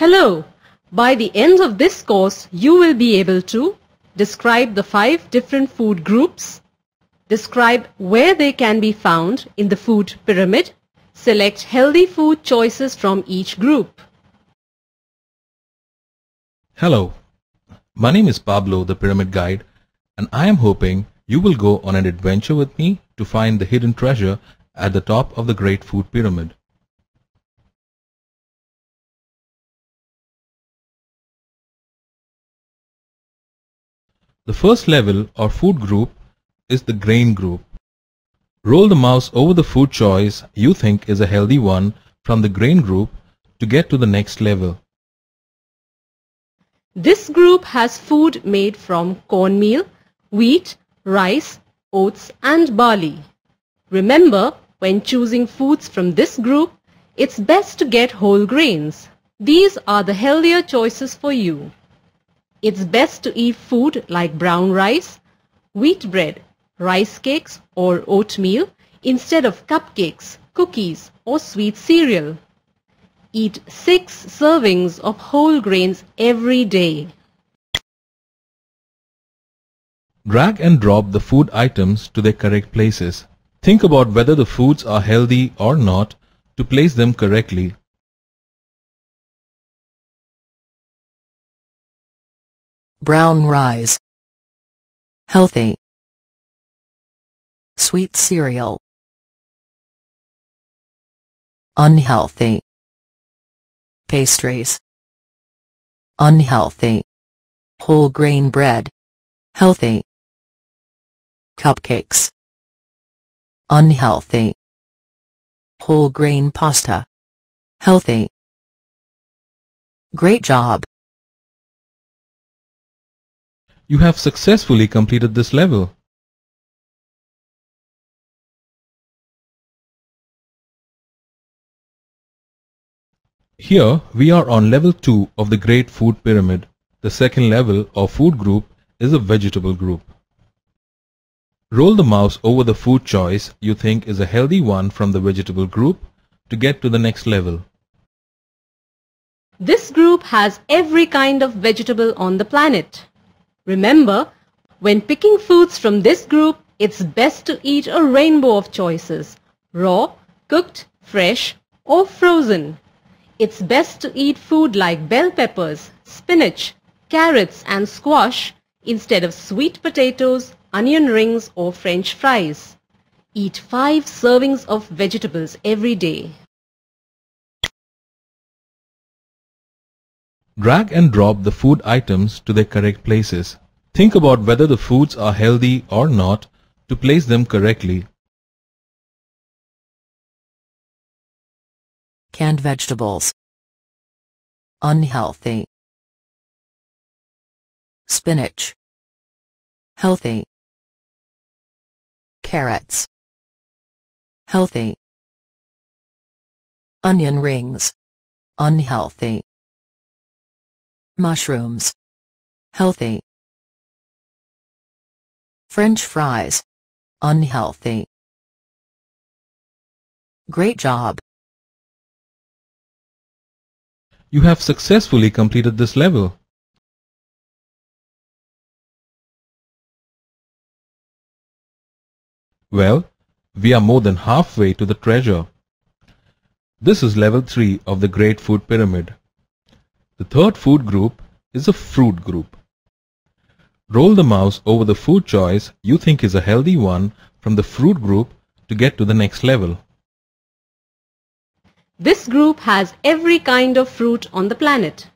Hello! By the end of this course, you will be able to describe the five different food groups, describe where they can be found in the food pyramid, select healthy food choices from each group. Hello, my name is Pablo, the Pyramid Guide, and I am hoping you will go on an adventure with me to find the hidden treasure at the top of the Great Food Pyramid. The first level or food group is the grain group. Roll the mouse over the food choice you think is a healthy one from the grain group to get to the next level. This group has food made from cornmeal, wheat, rice, oats and barley. Remember, when choosing foods from this group, it's best to get whole grains. These are the healthier choices for you. It's best to eat food like brown rice, wheat bread, rice cakes or oatmeal instead of cupcakes, cookies or sweet cereal. Eat 6 servings of whole grains every day. Drag and drop the food items to their correct places. Think about whether the foods are healthy or not to place them correctly. Brown rice, healthy, sweet cereal, unhealthy, pastries, unhealthy, whole grain bread, healthy, cupcakes, unhealthy, whole grain pasta, healthy. Great job. You have successfully completed this level. Here we are on level 2 of the Great Food Pyramid. The second level or food group is a vegetable group. Roll the mouse over the food choice you think is a healthy one from the vegetable group to get to the next level. This group has every kind of vegetable on the planet. Remember, when picking foods from this group, it's best to eat a rainbow of choices, raw, cooked, fresh or frozen. It's best to eat food like bell peppers, spinach, carrots and squash instead of sweet potatoes, onion rings or french fries. Eat 5 servings of vegetables every day. Drag and drop the food items to their correct places. Think about whether the foods are healthy or not to place them correctly. Canned vegetables. Unhealthy. Spinach. Healthy. Carrots. Healthy. Onion rings. Unhealthy. Mushrooms. Healthy. French fries. Unhealthy. Great job. You have successfully completed this level. Well, we are more than halfway to the treasure. This is level 3 of the Great Food Pyramid. The third food group is a fruit group. Roll the mouse over the food choice you think is a healthy one from the fruit group to get to the next level. This group has every kind of fruit on the planet.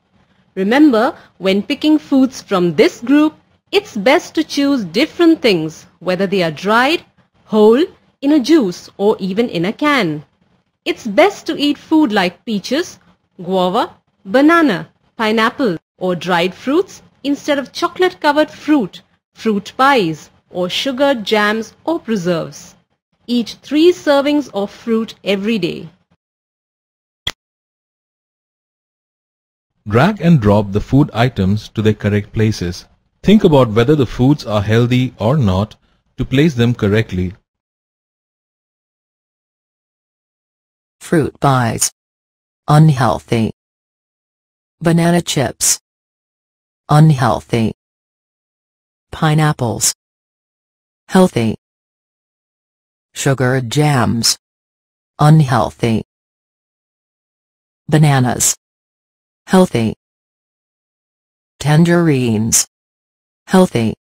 Remember, when picking foods from this group, it's best to choose different things, whether they are dried, whole, in a juice or even in a can. It's best to eat food like peaches, guava, banana, pineapple or dried fruits instead of chocolate-covered fruit, fruit pies or sugared jams or preserves. Eat 3 servings of fruit every day. Drag and drop the food items to their correct places. Think about whether the foods are healthy or not to place them correctly. Fruit pies. Unhealthy. Banana chips. Unhealthy. Pineapples. Healthy. Sugar jams. Unhealthy. Bananas. Healthy. Tangerines. Healthy.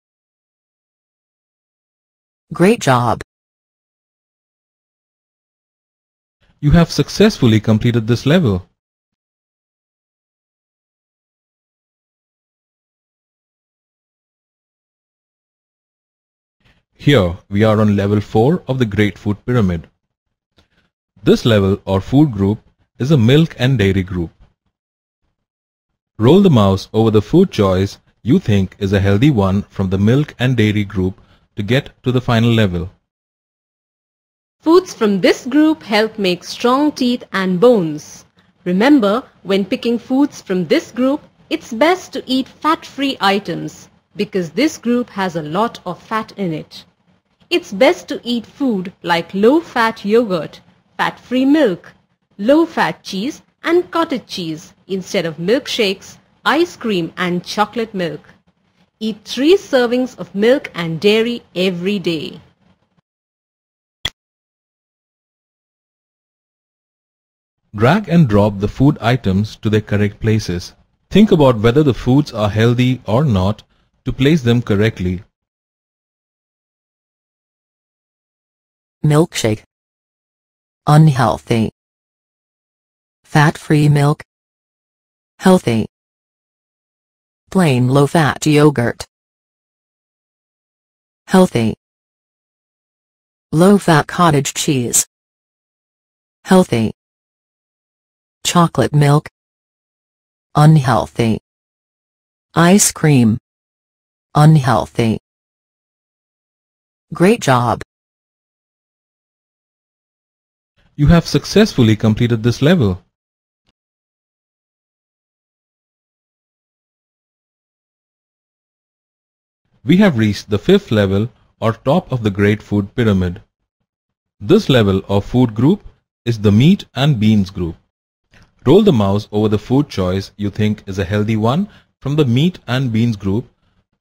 Great job. You have successfully completed this level. Here we are on level 4 of the Great Food Pyramid. This level or food group is a milk and dairy group. Roll the mouse over the food choice you think is a healthy one from the milk and dairy group to get to the final level. Foods from this group help make strong teeth and bones. Remember, when picking foods from this group, it's best to eat fat-free items because this group has a lot of fat in it. It's best to eat food like low-fat yogurt, fat-free milk, low-fat cheese and cottage cheese instead of milkshakes, ice cream and chocolate milk. Eat 3 servings of milk and dairy every day. Drag and drop the food items to their correct places. Think about whether the foods are healthy or not to place them correctly. Milkshake. Unhealthy. Fat-free milk. Healthy. Plain low-fat yogurt. Healthy. Low-fat cottage cheese. Healthy. Chocolate milk. Unhealthy. Ice cream. Unhealthy. Great job. You have successfully completed this level. We have reached the fifth level or top of the Great Food Pyramid. This level of food group is the meat and beans group. Roll the mouse over the food choice you think is a healthy one from the meat and beans group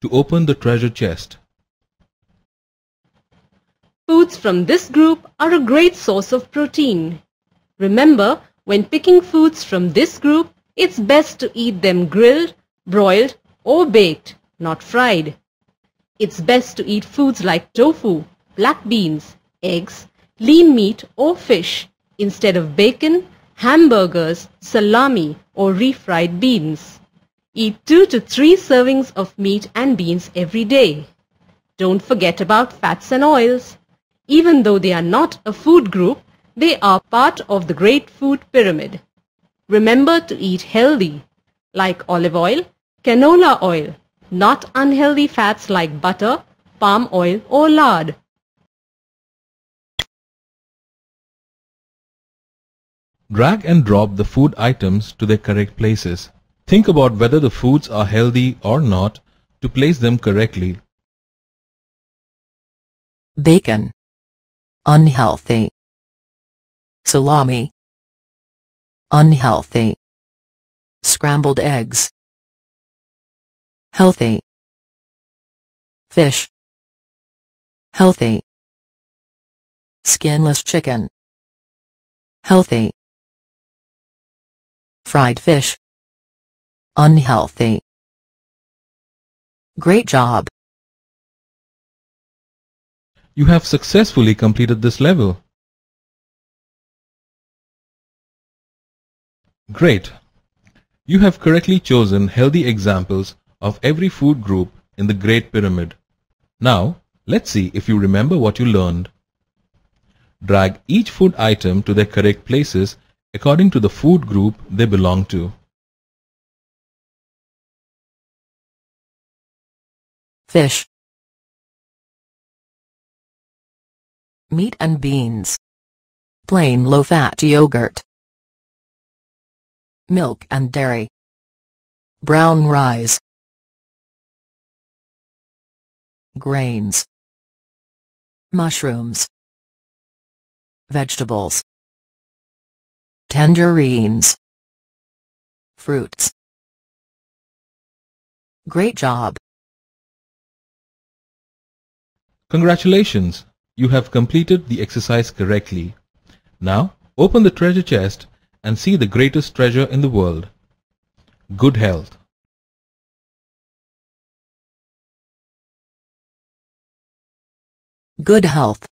to open the treasure chest. Foods from this group are a great source of protein. Remember, when picking foods from this group, it's best to eat them grilled, broiled or baked, not fried. It's best to eat foods like tofu, black beans, eggs, lean meat or fish instead of bacon, hamburgers, salami or refried beans. Eat 2 to 3 servings of meat and beans every day. Don't forget about fats and oils. Even though they are not a food group, they are part of the Great Food Pyramid. Remember to eat healthy, like olive oil, canola oil, not unhealthy fats like butter, palm oil or lard. Drag and drop the food items to their correct places. Think about whether the foods are healthy or not to place them correctly. Bacon. Unhealthy. Salami. Unhealthy. Scrambled eggs. Healthy. Fish. Healthy. Skinless chicken. Healthy. Fried fish. Unhealthy. Great job. You have successfully completed this level. Great! You have correctly chosen healthy examples of every food group in the Great Pyramid. Now, let's see if you remember what you learned. Drag each food item to their correct places according to the food group they belong to. Fish. Meat and beans. Plain low-fat yogurt. Milk and dairy. Brown rice. Grains. Mushrooms. Vegetables. Tangerines. Fruits. Great job. Congratulations! You have completed the exercise correctly. Now, open the treasure chest and see the greatest treasure in the world. Good health. Good health.